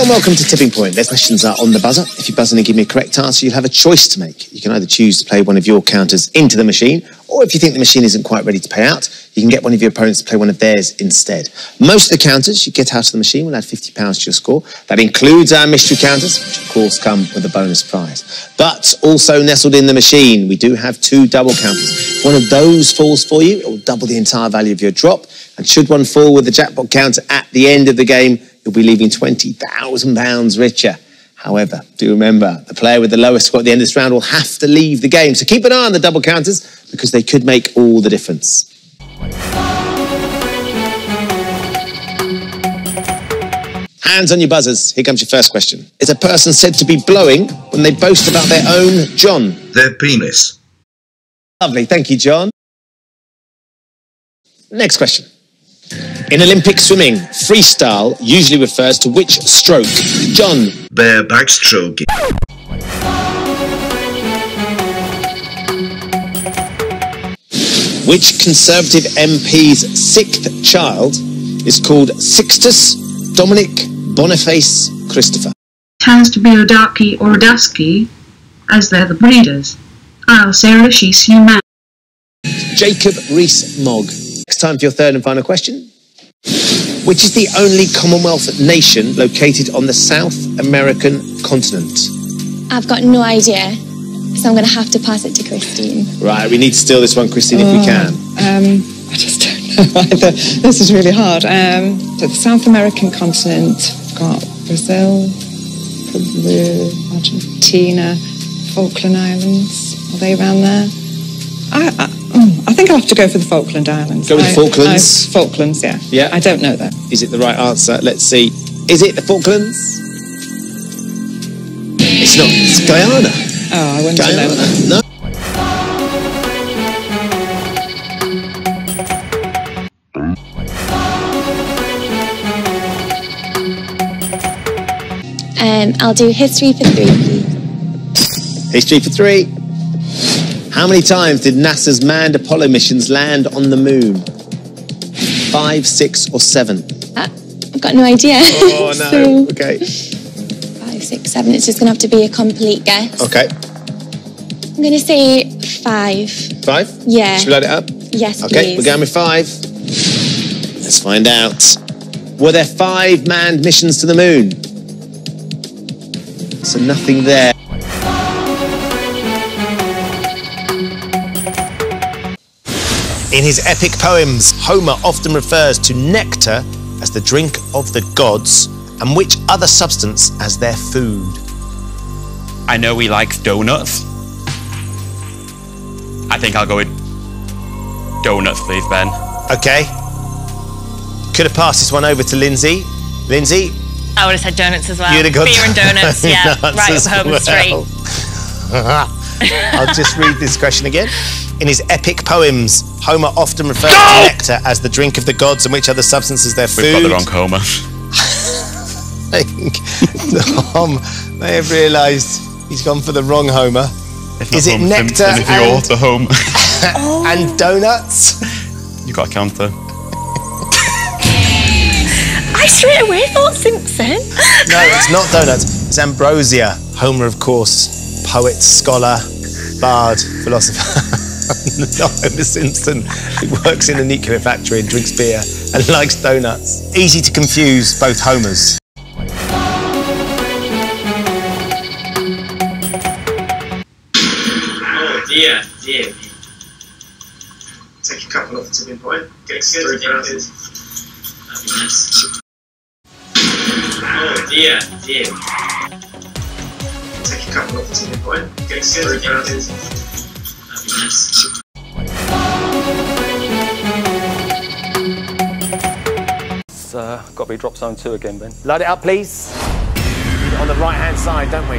Hello and welcome to Tipping Point. Their questions are on the buzzer. If you buzz in and give me a correct answer, you'll have a choice to make. You can either choose to play one of your counters into the machine, or if you think the machine isn't quite ready to pay out, you can get one of your opponents to play one of theirs instead. Most of the counters you get out of the machine will add £50 to your score. That includes our mystery counters, which of course come with a bonus prize. But also nestled in the machine, we do have two double counters. If one of those falls for you, it will double the entire value of your drop. And should one fall with the jackpot counter at the end of the game, you'll be leaving £20,000 richer. However, do remember, the player with the lowest score at the end of this round will have to leave the game. So keep an eye on the double counters because they could make all the difference. Hands on your buzzers. Here comes your first question. Is a person said to be blowing when they boast about their own John? Their penis. Lovely. Thank you, John. Next question. In Olympic swimming, freestyle usually refers to which stroke? John. Bare backstroke. Which Conservative MP's sixth child is called Sixtus Dominic Boniface Christopher? Tends to be Odaki or Odaski, as they're the breeders. I'll say Rishi man. Jacob Rees-Mogg. Next time for your third and final question. Which is the only Commonwealth nation located on the South American continent? I've got no idea, so I'm going to have to pass it to Christine. Right, we need to steal this one, Christine, if we can. Um, I just don't know either. This is really hard. Um, so the South American continent, we've got Brazil, Peru, Argentina, Falkland Islands. Are they around there? I, I, I think I'll have to go for the Falkland Islands. Go with I- Falklands? I- Falklands, yeah. Yeah. I don't know that. Is it the right answer? Let's see. Is it the Falklands? It's not. It's Guyana. Oh, I wouldn't know Guyana. that. No. Um, I'll do history for three, please. History for three. How many times did NASA's manned Apollo missions land on the moon? Five, six, or seven? Uh, I've got no idea. Oh no. so, Okay. five, six, seven. It's just going to have to be a complete guess. Okay. I'm going to say five. Five? Yeah. Should we load it up? Yes, Okay, please. we're going with five. Let's find out. Were there five manned missions to the moon? So nothing there. In his epic poems, Homer often refers to nectar as the drink of the gods and which other substance as their food. I know he likes donuts. I think I'll go with donuts, please, Ben. Okay. Could have passed this one over to Lindsay. Lindsay, I would have said donuts as well. You'd have got Beer and donuts, yeah, right as up home straight. well. I'll just read this question again. In his epic poems, Homer often refers to nectar as the drink of the gods and which other substances their food. We've got the wrong Homer. I think Tom may have realised he's gone for the wrong Homer. Is it Homer nectar Simpson if and- the home. and oh. donuts? you got a counter. I straight away thought Simpson. No, it's not donuts. It's ambrosia. Homer, of course, poet, scholar, bard, philosopher. not Homer Simpson, who works in a nuclear factory and drinks beer and likes donuts. Easy to confuse both Homers. Oh dear, dear. Take a couple off the tipping point. Get Good, thank. That'd be nice. Oh dear, dear. Take a couple off the tipping point. Get Good, thank you. That'd. It's uh, got to be drop zone two again, Ben. Load it up, please. On the right hand side, don't we?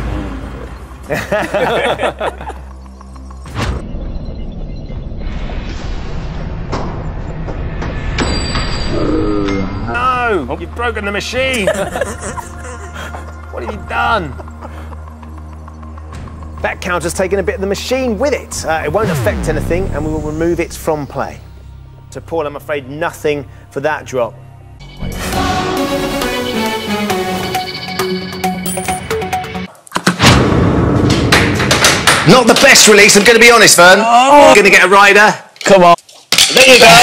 no! You've broken the machine! what have you done? That counter's taken a bit of the machine with it. Uh, it won't affect anything, and we will remove it from play. To Paul, I'm afraid nothing for that drop. Not the best release, I'm going to be honest, Vern. Oh. Going to get a rider. Come on. There you go.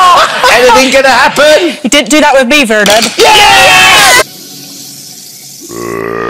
Oh. Anything going to happen? You didn't do that with me, Vernon. Yeah! yeah!